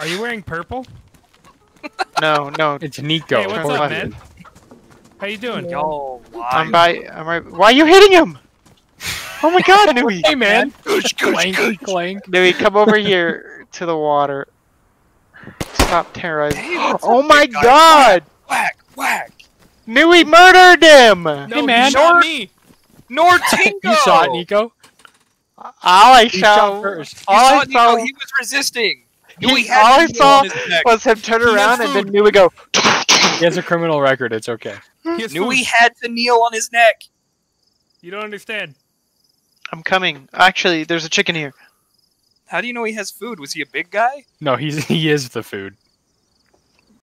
Are you wearing purple? No, no. It's Nico. Hey, what's Turn up, man? How you doing? Yo, I'm why? by. I'm right. Why are you hitting him? Oh my God, Nui! Hey man. clank, clank. Nui, come over here to the water. Stop terrorizing. Hey, oh my guy? God! Whack, whack. Nui murdered him! No, Hey, he man. Nor- me. Nortingo! You saw it, Nico. All I He shot saw, first. You all saw I Nico, saw, he was resisting. He- Nui had all I saw on his neck. was him turn He around and then food. Nui go. He has a criminal record. It's okay. He has Nui food. had to kneel on his neck. You don't understand. I'm coming. Actually, there's a chicken here. How do you know he has food? Was he a big guy? No, he's he is the food.